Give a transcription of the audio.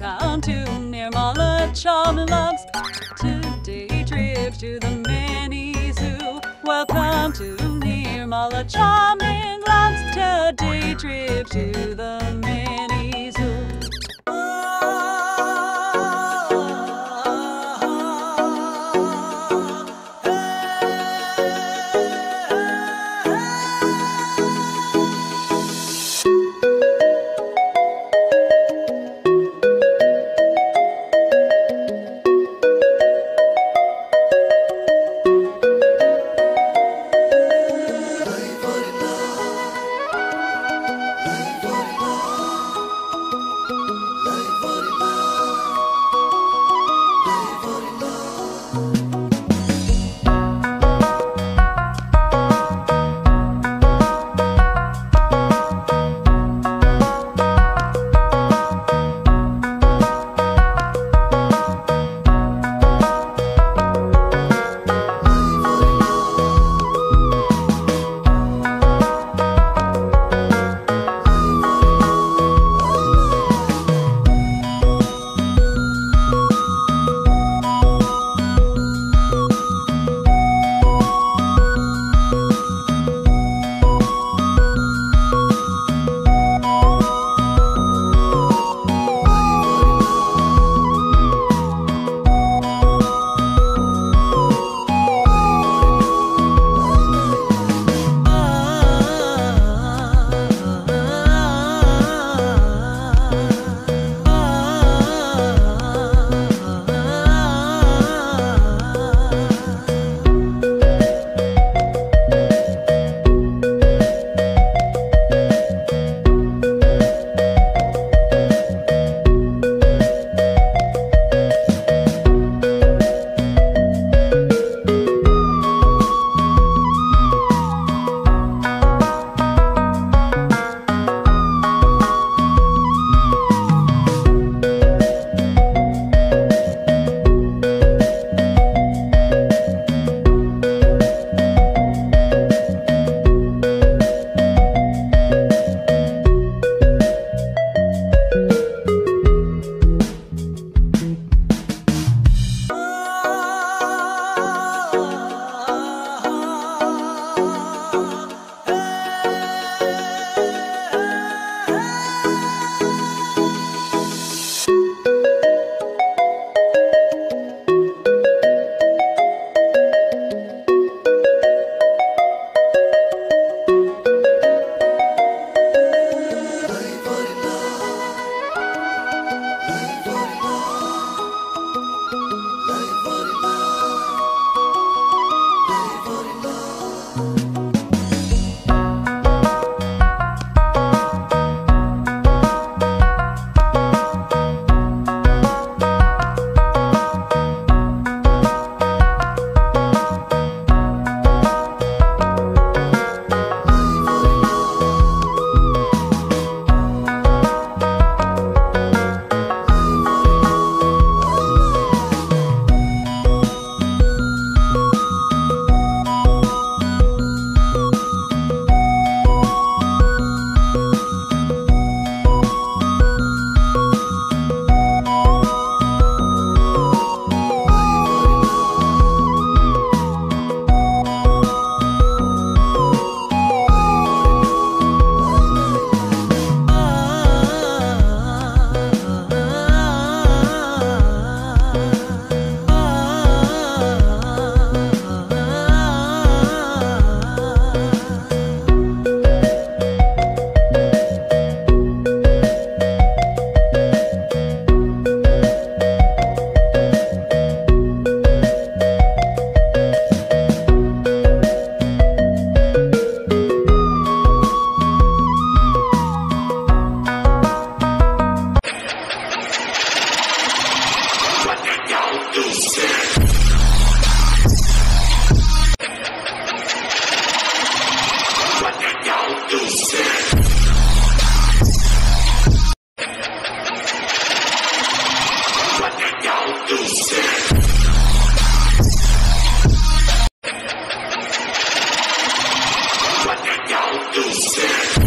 Welcome to Nirmala Chamling Today trip to the mini zoo. Welcome to Nirmala Chamling Today trip to the mini Battle Set.